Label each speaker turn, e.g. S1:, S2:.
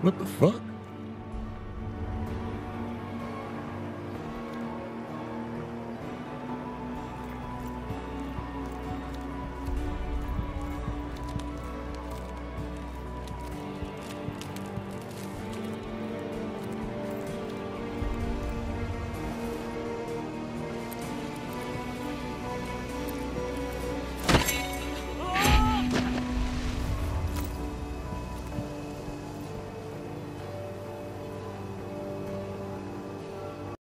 S1: What the fuck?